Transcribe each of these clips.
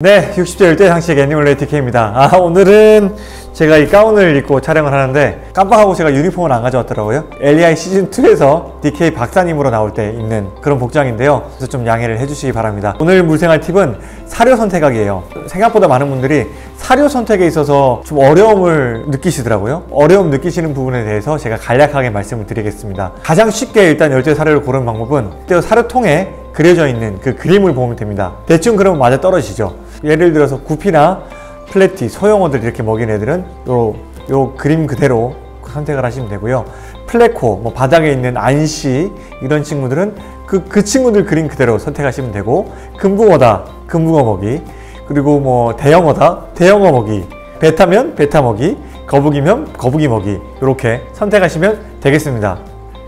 네, 60대 열대어 상식 애니멀 레이티케입니다. 아, 오늘은 제가 이 가운을 입고 촬영을 하는데 깜빡하고 제가 유니폼을 안 가져왔더라고요. LEI 시즌2에서 DK 박사님으로 나올 때 입는 그런 복장인데요. 그래서 좀 양해를 해주시기 바랍니다. 오늘 물생활 팁은 사료 선택하기예요. 생각보다 많은 분들이 사료 선택에 있어서 좀 어려움을 느끼시더라고요. 어려움 느끼시는 부분에 대해서 제가 간략하게 말씀을 드리겠습니다. 가장 쉽게 일단 열대어 사료를 고르는 방법은 사료통에 그려져 있는 그 그림을 보면 됩니다. 대충 그러면 맞아 떨어지죠. 예를 들어서 구피나 플래티, 소형어들 이렇게 먹인 애들은 요, 요 그림 그대로 선택을 하시면 되고요. 플래코, 뭐 바닥에 있는 안시 이런 친구들은 그, 그 친구들 그림 그대로 선택하시면 되고 금붕어다, 금붕어 먹이 그리고 뭐 대형어다, 대형어 먹이 베타면 베타 먹이 거북이면 거북이 먹이 이렇게 선택하시면 되겠습니다.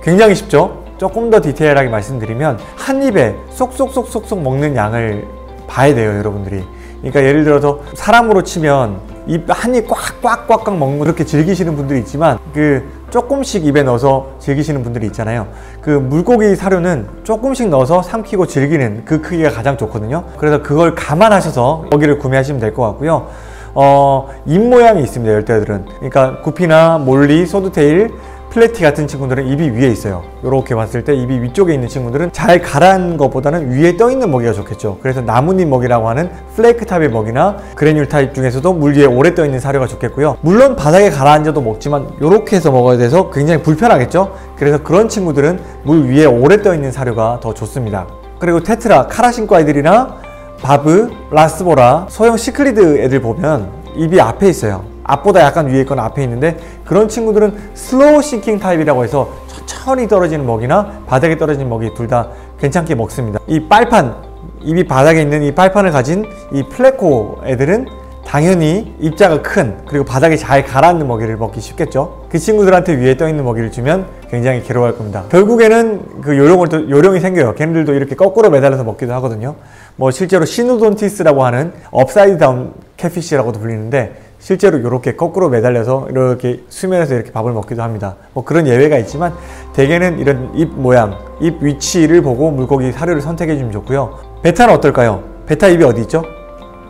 굉장히 쉽죠? 조금 더 디테일하게 말씀드리면 한 입에 쏙쏙쏙쏙쏙 먹는 양을 봐야 돼요 여러분들이 그러니까 예를 들어서 사람으로 치면 입한입 꽉꽉꽉꽉 먹는 그렇게 즐기시는 분들이 있지만 그 조금씩 입에 넣어서 즐기시는 분들이 있잖아요. 그 물고기 사료는 조금씩 넣어서 삼키고 즐기는 그 크기가 가장 좋거든요. 그래서 그걸 감안하셔서 여기를 구매하시면 될 것 같고요. 어, 입 모양이 있습니다 열대어들은. 그러니까 구피나 몰리, 소드테일 플래티 같은 친구들은 입이 위에 있어요. 이렇게 봤을 때 입이 위쪽에 있는 친구들은 잘 가라앉은 것보다는 위에 떠 있는 먹이가 좋겠죠. 그래서 나뭇잎 먹이라고 하는 flake type의 먹이나 granule type 중에서도 물 위에 오래 떠 있는 사료가 좋겠고요. 물론 바닥에 가라앉아도 먹지만 이렇게 해서 먹어야 돼서 굉장히 불편하겠죠. 그래서 그런 친구들은 물 위에 오래 떠 있는 사료가 더 좋습니다. 그리고 테트라, 카라신과 애들이나 바브, 라스보라, 소형 시클리드 애들 보면 입이 앞에 있어요 앞보다 약간 위에 있거나 앞에 있는데 그런 친구들은 slow sinking type이라고 해서 천천히 떨어지는 먹이나 바닥에 떨어지는 먹이 둘 다 괜찮게 먹습니다. 이 빨판, 입이 바닥에 있는 이 빨판을 가진 이 플래코 애들은 당연히 입자가 큰 그리고 바닥에 잘 가라앉는 먹이를 먹기 쉽겠죠. 그 친구들한테 위에 떠있는 먹이를 주면 굉장히 괴로워할 겁니다. 결국에는 그 요령을 또 요령이 생겨요. 걔네들도 이렇게 거꾸로 매달려서 먹기도 하거든요. 뭐 실제로 시누돈티스라고 하는 upside down catfish라고도 불리는데 실제로 이렇게 거꾸로 매달려서 이렇게 수면에서 이렇게 밥을 먹기도 합니다. 뭐 그런 예외가 있지만 대개는 이런 입 모양, 입 위치를 보고 물고기 사료를 선택해 주면 좋고요. 베타는 어떨까요? 베타 입이 어디 있죠?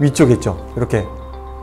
위쪽에 있죠. 이렇게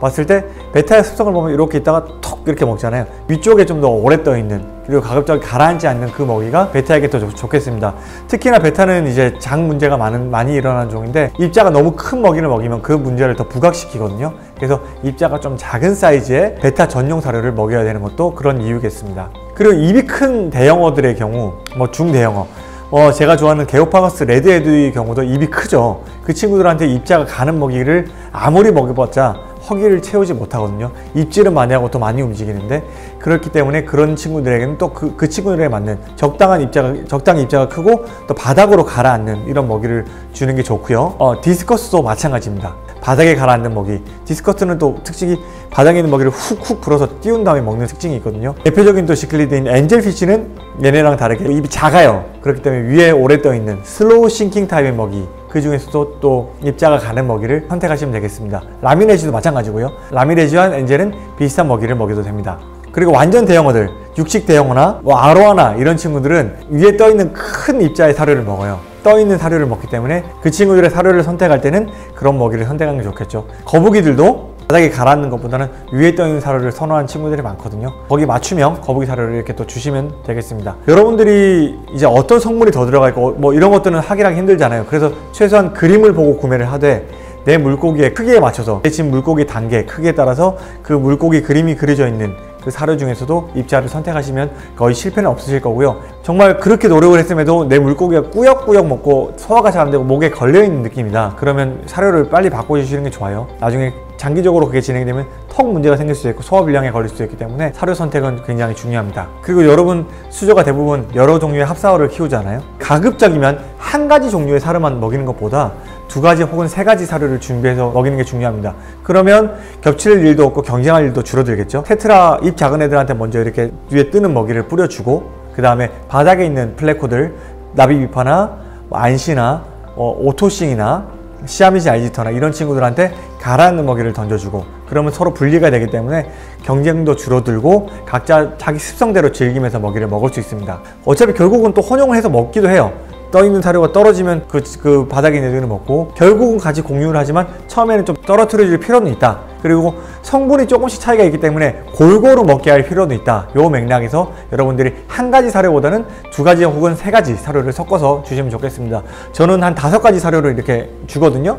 봤을 때 베타의 습성을 보면 이렇게 있다가 톡 이렇게 먹잖아요. 위쪽에 좀 더 오래 떠 있는 그리고 가급적 가라앉지 않는 그 먹이가 베타에게 더 좋, 겠습니다 특히나 베타는 이제 장 문제가 많은, 많이 일어나는 종인데 입자가 너무 큰 먹이를 먹이면 그 문제를 더 부각시키거든요. 그래서 입자가 좀 작은 사이즈의 베타 전용 사료를 먹여야 되는 것도 그런 이유겠습니다. 그리고 입이 큰 대형어들의 경우 뭐 중대형어 어, 제가 좋아하는 게오파거스 레드헤드의 경우도 입이 크죠. 그 친구들한테 입자가 가는 먹이를 아무리 먹여봤자 허기를 채우지 못하거든요. 입질은 많이 하고 또 많이 움직이는데 그렇기 때문에 그런 친구들에게는 또 그 그 친구들에 맞는 적당한 입자가 적당히 입자가 크고 또 바닥으로 가라앉는 이런 먹이를 주는 게 좋고요. 어, 디스커스도 마찬가지입니다. 바닥에 가라앉는 먹이. 디스커스는 또 특징이 바닥에 있는 먹이를 훅훅 불어서 띄운 다음에 먹는 특징이 있거든요. 대표적인 또 시클리드인 엔젤피쉬는 얘네랑 다르게 입이 작아요. 그렇기 때문에 위에 오래 떠 있는 slow sinking 타입의 먹이. 그 중에서도 또 입자가 가는 먹이를 선택하시면 되겠습니다. 라미레지도 마찬가지고요. 라미레지와 엔젤은 비슷한 먹이를 먹여도 됩니다. 그리고 완전 대형어들, 육식 대형어나 뭐 아로와나 이런 친구들은 위에 떠 있는 큰 입자의 사료를 먹어요. 떠 있는 사료를 먹기 때문에 그 친구들의 사료를 선택할 때는 그런 먹이를 선택하는 게 좋겠죠. 거북이들도 바닥에 가라앉는 것보다는 위에 떠 있는 사료를 선호하는 친구들이 많거든요. 거기 맞춤형 거북이 사료를 이렇게 또 주시면 되겠습니다. 여러분들이 이제 어떤 성물이 더 들어가 있고 뭐 이런 것들은 확인하기 힘들잖아요. 그래서 최소한 그림을 보고 구매를 하되 내 물고기의 크기에 맞춰서 내 집 물고기 단계 크기에 따라서 그 물고기 그림이 그려져 있는 그 사료 중에서도 입자를 선택하시면 거의 실패는 없으실 거고요. 정말 그렇게 노력을 했음에도 내 물고기가 꾸역꾸역 먹고 소화가 잘 안 되고 목에 걸려있는 느낌이다. 그러면 사료를 빨리 바꿔주시는 게 좋아요. 나중에 장기적으로 그게 진행되면 턱 문제가 생길 수도 있고 소화불량에 걸릴 수도 있기 때문에 사료 선택은 굉장히 중요합니다. 그리고 여러분 수조가 대부분 여러 종류의 합사어를 키우잖아요. 가급적이면 한 가지 종류의 사료만 먹이는 것보다 두 가지 혹은 세 가지 사료를 준비해서 먹이는 게 중요합니다. 그러면 겹칠 일도 없고 경쟁할 일도 줄어들겠죠. 테트라 입 작은 애들한테 먼저 이렇게 위에 뜨는 먹이를 뿌려주고 그 다음에 바닥에 있는 플래코들 나비비파나 뭐 안시나 어, 오토싱이나 시아미지 알지터나 이런 친구들한테 가라앉는 먹이를 던져주고 그러면 서로 분리가 되기 때문에 경쟁도 줄어들고 각자 자기 습성대로 즐기면서 먹이를 먹을 수 있습니다. 어차피 결국은 또 혼용을 해서 먹기도 해요. 떠 있는 사료가 떨어지면 그, 그 바닥에 애들은 먹고 결국은 같이 공유를 하지만 처음에는 좀 떨어뜨려 줄 필요는 있다. 그리고 성분이 조금씩 차이가 있기 때문에 골고루 먹게 할 필요도 있다. 요 맥락에서 여러분들이 한 가지 사료보다는 두 가지 혹은 세 가지 사료를 섞어서 주시면 좋겠습니다. 저는 한 다섯 가지 사료를 이렇게 주거든요.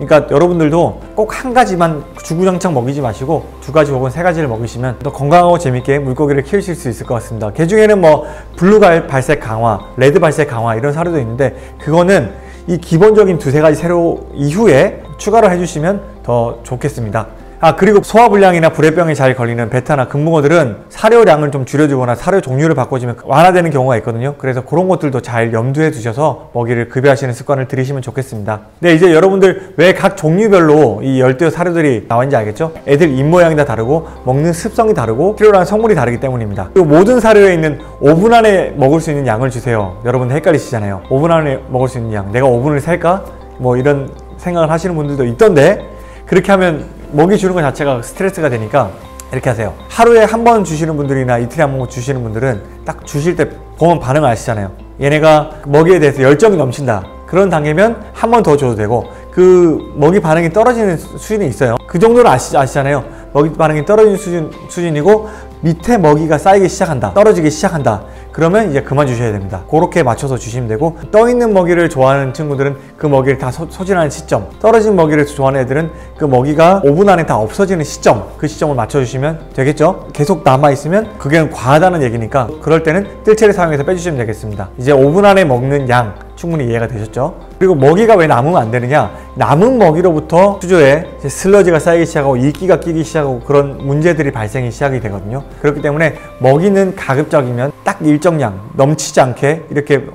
그러니까 여러분들도 꼭 한 가지만 주구장창 먹이지 마시고 두 가지 혹은 세 가지를 먹으시면 더 건강하고 재밌게 물고기를 키우실 수 있을 것 같습니다. 그 중에는 뭐 블루갈 발색 강화, 레드 발색 강화 이런 사료도 있는데 그거는 이 기본적인 두세 가지 사료 이후에 추가로 해주시면 더 좋겠습니다. 아 그리고 소화불량이나 부레병에 잘 걸리는 베타나 금붕어들은 사료량을 좀 줄여주거나 사료 종류를 바꿔주면 완화되는 경우가 있거든요. 그래서 그런 것들도 잘 염두에 두셔서 먹이를 급여하시는 습관을 들이시면 좋겠습니다. 네 이제 여러분들 왜 각 종류별로 이 열대 사료들이 나왔는지 알겠죠? 애들 입모양이 다 다르고 먹는 습성이 다르고 하는 성분이 다르기 때문입니다. 그리고 모든 사료에 있는 5분 안에 먹을 수 있는 양을 주세요. 여러분 헷갈리시잖아요. 5분 안에 먹을 수 있는 양. 내가 5분을 셀까? 뭐 이런 생각을 하시는 분들도 있던데 그렇게 하면 먹이 주는 것 자체가 스트레스가 되니까 이렇게 하세요. 하루에 한 번 주시는 분들이나 이틀에 한 번 주시는 분들은 딱 주실 때 보면 반응 아시잖아요. 얘네가 먹이에 대해서 열정이 넘친다. 그런 단계면 한 번 더 줘도 되고 그 먹이 반응이 떨어지는 수준이 있어요. 그 정도는 아시, 아시잖아요. 먹이 반응이 떨어지는 수준, 수준이고 밑에 먹이가 쌓이기 시작한다. 떨어지기 시작한다. 그러면 이제 그만 주셔야 됩니다. 그렇게 맞춰서 주시면 되고 떠 있는 먹이를 좋아하는 친구들은 그 먹이를 다 소, 소진하는 시점 떨어진 먹이를 좋아하는 애들은 그 먹이가 5분 안에 다 없어지는 시점 그 시점을 맞춰주시면 되겠죠 계속 남아있으면 그게 과하다는 얘기니까 그럴 때는 뜰채를 사용해서 빼주시면 되겠습니다 이제 5분 안에 먹는 양 충분히 이해가 되셨죠? 그리고 먹이가 왜 남으면 안 되느냐? 남은 먹이로부터 수조에 슬러지가 쌓이기 시작하고 이끼가 끼기 시작하고 그런 문제들이 발생이 시작이 되거든요. 그렇기 때문에 먹이는 가급적이면 딱 일정량 넘치지 않게 이렇게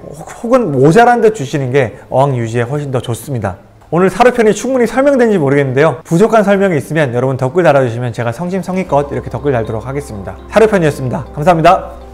혹은 모자란 듯 주시는 게 어항 유지에 훨씬 더 좋습니다. 오늘 사료편이 충분히 설명된지 모르겠는데요. 부족한 설명이 있으면 여러분 댓글 달아주시면 제가 성심성의껏 이렇게 댓글 달도록 하겠습니다. 사료편이었습니다. 감사합니다.